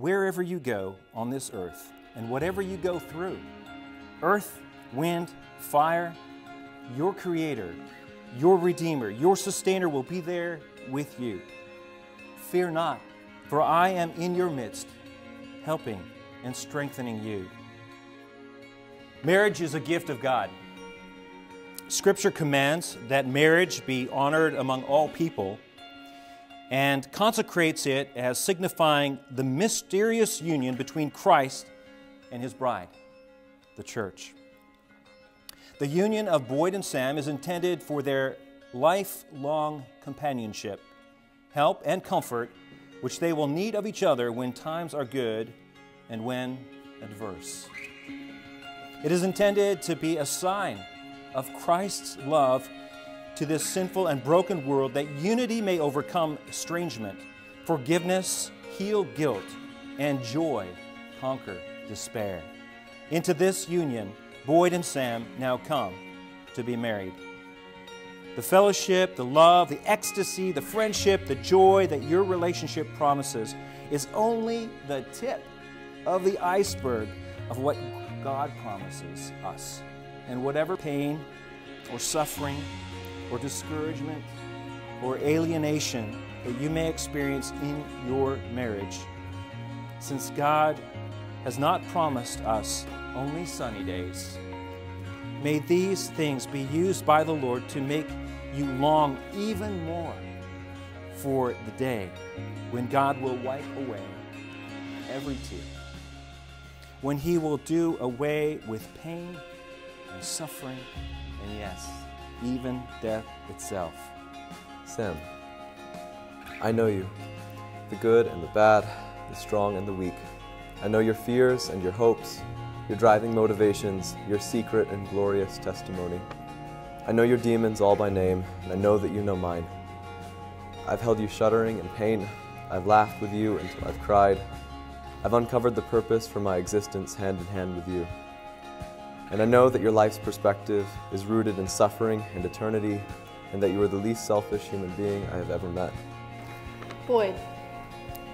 wherever you go on this earth and whatever you go through. Earth, wind, fire, your Creator, your Redeemer, your Sustainer will be there with you. Fear not, for I am in your midst, helping and strengthening you. Marriage is a gift of God. Scripture commands that marriage be honored among all people and consecrates it as signifying the mysterious union between Christ and his bride, the church. The union of Boyd and Sam is intended for their lifelong companionship, help, and comfort, which they will need of each other when times are good and when adverse. It is intended to be a sign of Christ's love to this sinful and broken world that unity may overcome estrangement, forgiveness heal guilt, and joy conquer despair. Into this union, Boyd and Sam now come to be married. The fellowship, the love, the ecstasy, the friendship, the joy that your relationship promises is only the tip of the iceberg of what God promises us. And whatever pain or suffering or discouragement or alienation that you may experience in your marriage, since God has not promised us only sunny days, may these things be used by the Lord to make you long even more for the day when God will wipe away every tear, when He will do away with pain and suffering, and yes, even death itself. Sam, I know you, the good and the bad, the strong and the weak. I know your fears and your hopes, your driving motivations, your secret and glorious testimony. I know your demons all by name, and I know that you know mine. I've held you shuddering in pain. I've laughed with you until I've cried. I've uncovered the purpose for my existence hand in hand with you. And I know that your life's perspective is rooted in suffering and eternity, and that you are the least selfish human being I have ever met. Boyd,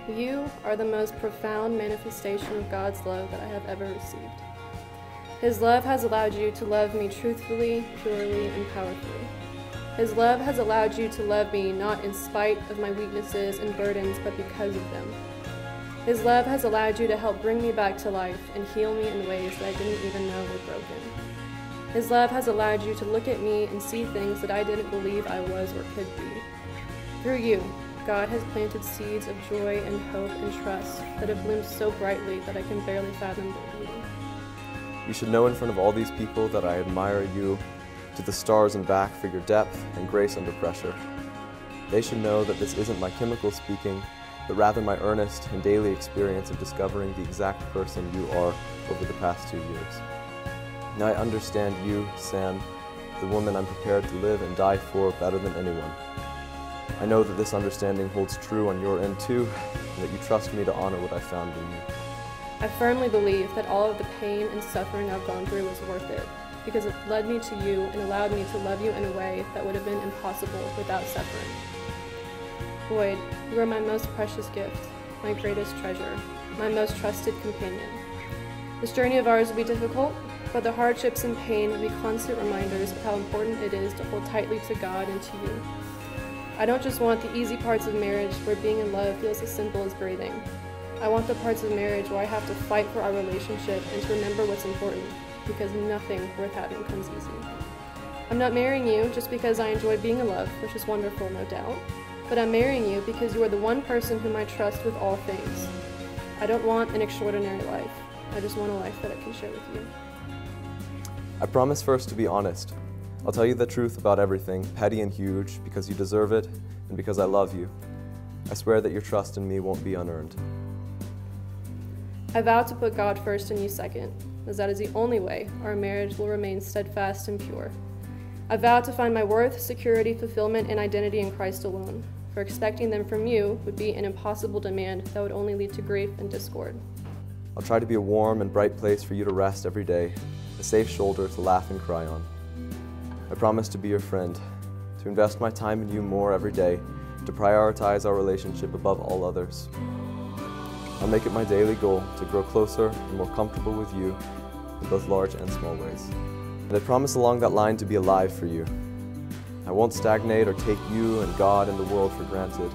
you are the most profound manifestation of God's love that I have ever received. His love has allowed you to love me truthfully, purely, and powerfully. His love has allowed you to love me not in spite of my weaknesses and burdens, but because of them. His love has allowed you to help bring me back to life and heal me in ways that I didn't even know were broken. His love has allowed you to look at me and see things that I didn't believe I was or could be. Through you, God has planted seeds of joy and hope and trust that have bloomed so brightly that I can barely fathom their beauty. You should know in front of all these people that I admire you to the stars and back for your depth and grace under pressure. They should know that this isn't my chemical speaking, but rather my earnest and daily experience of discovering the exact person you are over the past two years. Now I understand you, Sam, the woman I'm prepared to live and die for better than anyone. I know that this understanding holds true on your end too, and that you trust me to honor what I found in you. I firmly believe that all of the pain and suffering I've gone through was worth it, because it led me to you and allowed me to love you in a way that would have been impossible without suffering. Boyd, you are my most precious gift, my greatest treasure, my most trusted companion. This journey of ours will be difficult, but the hardships and pain will be constant reminders of how important it is to hold tightly to God and to you. I don't just want the easy parts of marriage where being in love feels as simple as breathing. I want the parts of marriage where I have to fight for our relationship and to remember what's important, because nothing worth having comes easy. I'm not marrying you just because I enjoy being in love, which is wonderful, no doubt, but I'm marrying you because you are the one person whom I trust with all things. I don't want an extraordinary life. I just want a life that I can share with you. I promise first to be honest. I'll tell you the truth about everything, petty and huge, because you deserve it and because I love you. I swear that your trust in me won't be unearned. I vow to put God first and you second, as that is the only way our marriage will remain steadfast and pure. I vow to find my worth, security, fulfillment, and identity in Christ alone, for expecting them from you would be an impossible demand that would only lead to grief and discord. I'll try to be a warm and bright place for you to rest every day, a safe shoulder to laugh and cry on. I promise to be your friend, to invest my time in you more every day, to prioritize our relationship above all others. I'll make it my daily goal to grow closer and more comfortable with you in both large and small ways. And I promise along that line to be alive for you. I won't stagnate or take you and God and the world for granted.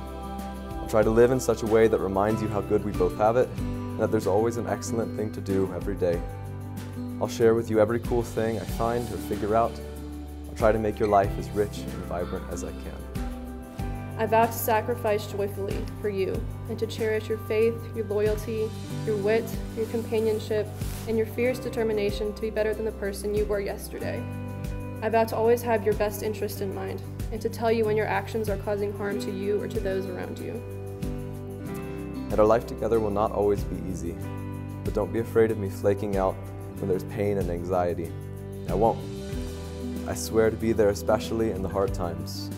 I'll try to live in such a way that reminds you how good we both have it and that there's always an excellent thing to do every day. I'll share with you every cool thing I find or figure out. I'll try to make your life as rich and vibrant as I can. I vow to sacrifice joyfully for you and to cherish your faith, your loyalty, your wit, your companionship, and your fierce determination to be better than the person you were yesterday. I vow to always have your best interest in mind and to tell you when your actions are causing harm to you or to those around you. And our life together will not always be easy, but don't be afraid of me flaking out when there's pain and anxiety. I won't. I swear to be there, especially in the hard times.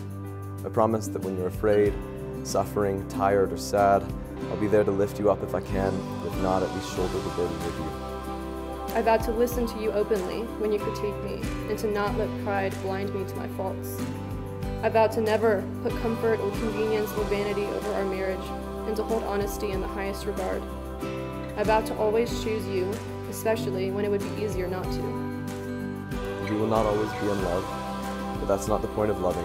I promise that when you're afraid, suffering, tired, or sad, I'll be there to lift you up if I can, if not, at least shoulder the burden with you. I vow to listen to you openly when you critique me and to not let pride blind me to my faults. I vow to never put comfort or convenience or vanity over our marriage and to hold honesty in the highest regard. I vow to always choose you especially when it would be easier not to. We will not always be in love, but that's not the point of loving.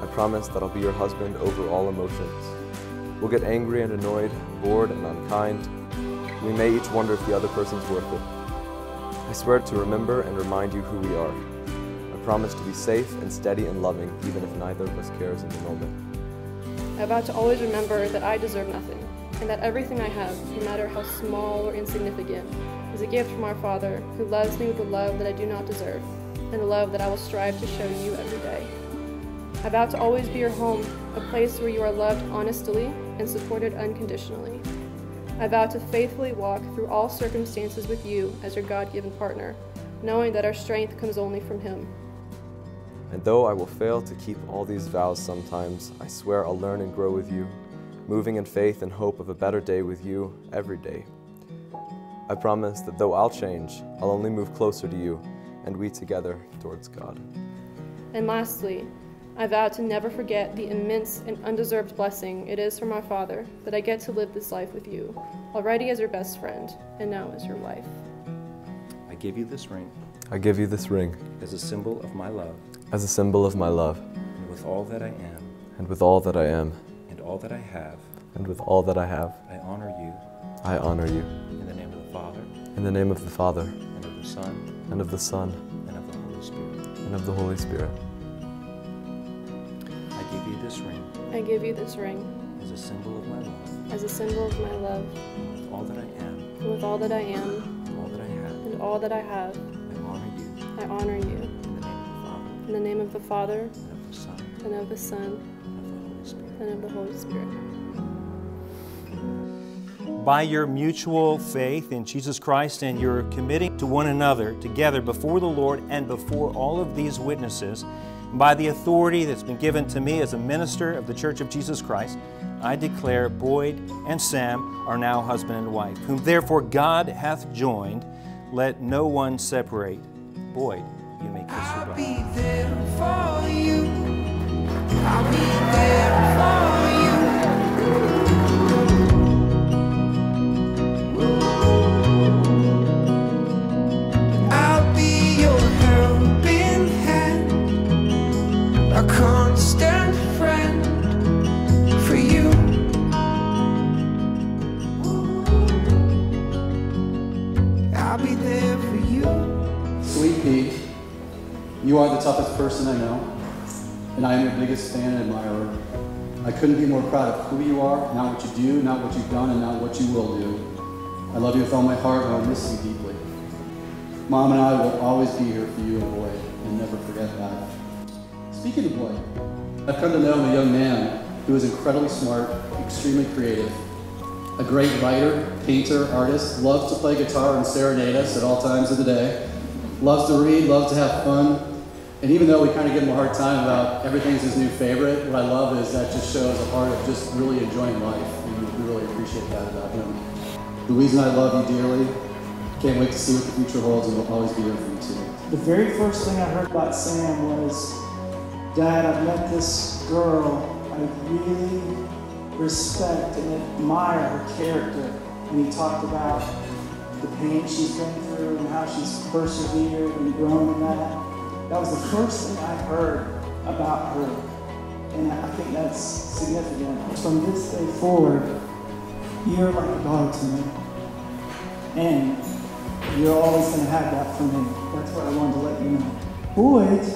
I promise that I'll be your husband over all emotions. We'll get angry and annoyed, bored and unkind. We may each wonder if the other person's worth it. I swear to remember and remind you who we are. I promise to be safe and steady and loving, even if neither of us cares in the moment. I vow to always remember that I deserve nothing, and that everything I have, no matter how small or insignificant, is a gift from our Father, who loves me with a love that I do not deserve, and a love that I will strive to show you every day. I vow to always be your home, a place where you are loved honestly and supported unconditionally. I vow to faithfully walk through all circumstances with you as your God given partner, knowing that our strength comes only from Him. And though I will fail to keep all these vows sometimes, I swear I'll learn and grow with you, moving in faith and hope of a better day with you every day. I promise that though I'll change, I'll only move closer to you, and we together towards God. And lastly, I vow to never forget the immense and undeserved blessing it is from our Father that I get to live this life with you, already as your best friend, and now as your wife. I give you this ring I give you this ring as a symbol of my love, as a symbol of my love, and with all that I am, and with all that I am, and all that I have, and with all that I have, I honor you I honor you. in the name of the Father, In the name of the Father, and of the Son, and of the Son, and of the Holy Spirit. and of the Holy Spirit. I give you this ring I give you this ring as a symbol of my love, as a symbol of my love, with all that I am, and with all that I am, and all that I have, and all that I have, I honor you I honor you. in the name of the Father, In the name of the Father, and of the Son, and of the Son, and of the Holy Spirit. and of the Holy Spirit. By your mutual faith in Jesus Christ and your committing to one another together before the Lord and before all of these witnesses, and by the authority that's been given to me as a minister of the Church of Jesus Christ, I declare Boyd and Sam are now husband and wife, whom therefore God hath joined. Let no one separate. Boyd, you may kiss your bride. You are the toughest person I know, and I am your biggest fan and admirer. I couldn't be more proud of who you are, not what you do, not what you've done, and not what you will do. I love you with all my heart, and I'll miss you deeply. Mom and I will always be here for you and Boyd, and never forget that. Speaking of Boyd, I've come to know him a young man who is incredibly smart, extremely creative, a great writer, painter, artist, loves to play guitar and serenade us at all times of the day, loves to read, loves to have fun, and even though we kind of give him a hard time about everything's his new favorite, what I love is that just shows a heart of just really enjoying life, and we really appreciate that about him. Louise and I love you dearly. Can't wait to see what the future holds, and we'll always be here for you too. The very first thing I heard about Sam was, Dad, I've met this girl I really respect and admire her character. and he talked about the pain she's been through and how she's persevered and grown in that. That was the first thing I heard about her. And I think that's significant. From this day forward, you're like a daughter to me. And you're always going to have that for me. That's what I wanted to let you know. Boyd,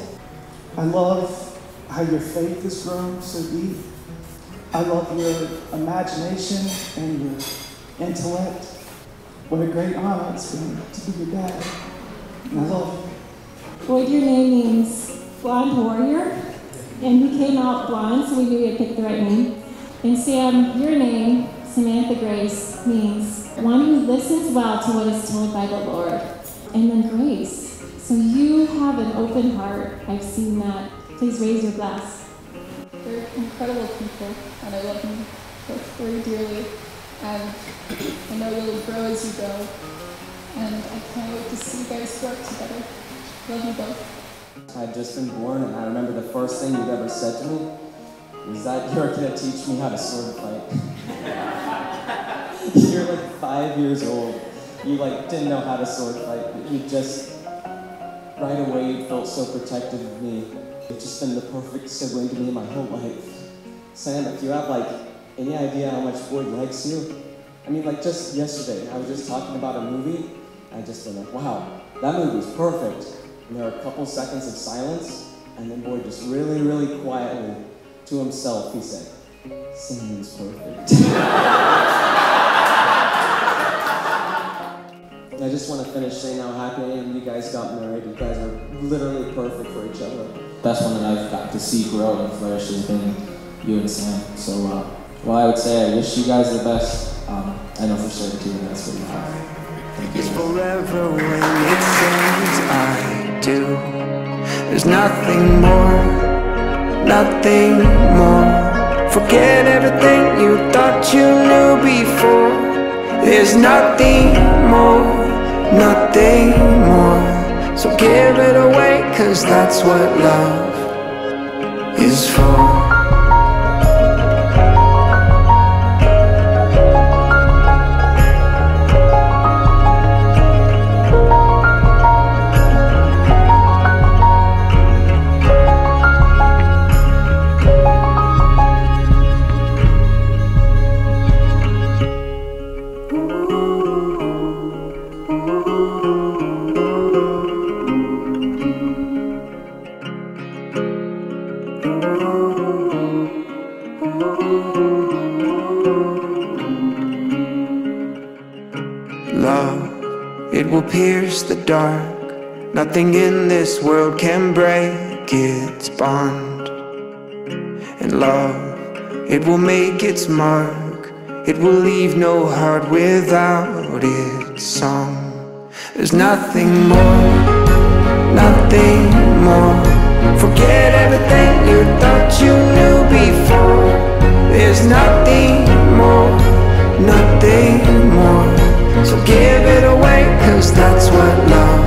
I love how your faith has grown so deep. I love your imagination and your intellect. What a great honor it's been to be your dad. And I love you. Boyd, your name means blonde warrior, and you came out blonde, so we knew you had picked the right name. And Sam, your name, Samantha Grace, means one who listens well to what is told by the Lord. And then Grace. So you have an open heart. I've seen that. Please raise your glass. They're incredible people, and I love them both very dearly. And I know you'll grow as you go, and I can't wait to see you guys work together. Love you both. I had just been born, and I remember the first thing you'd ever said to me was that you're gonna teach me how to sword fight. you're like five years old. You like didn't know how to sword fight, but you just right away you felt so protective of me. You've just been the perfect sibling to me my whole life. Sam, if you have like any idea how much Boyd likes you, I mean like just yesterday, I was just talking about a movie, I just been like, wow, that movie's perfect. And there were a couple seconds of silence, and then Boyd just really, really quietly to himself, he said, Sam's perfect. I just want to finish saying how happy I am you guys got married. You guys are literally perfect for each other. best one that I've got to see grow and flourish has been you and Sam. So, uh, well, I would say I wish you guys the best. Um, I know for certain too, that's what you have. Thank you. It's forever when it says I do. There's nothing more, nothing more. Forget everything you thought you knew before. There's nothing more, nothing more. So give it away, cause that's what love is for. Pierce the dark. Nothing in this world can break its bond. And love, it will make its mark. It will leave no heart without its song. There's nothing more, nothing more. Forget everything you thought you knew before. There's nothing more, nothing more. So give it away, cause that's what love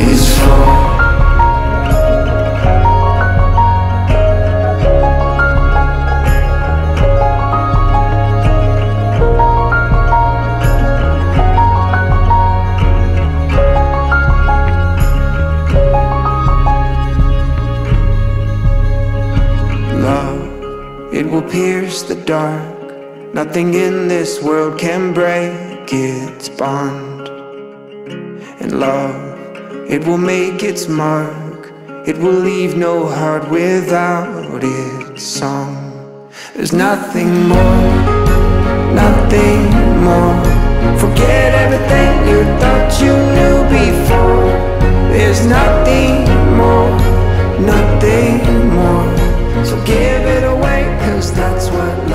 is for. It will pierce the dark. Nothing in this world can break its bond. And love, it will make its mark. It will leave no heart without its song. There's nothing more, nothing more. Forget everything you thought you knew before. There's nothing more, nothing more. So give it away, cause that's what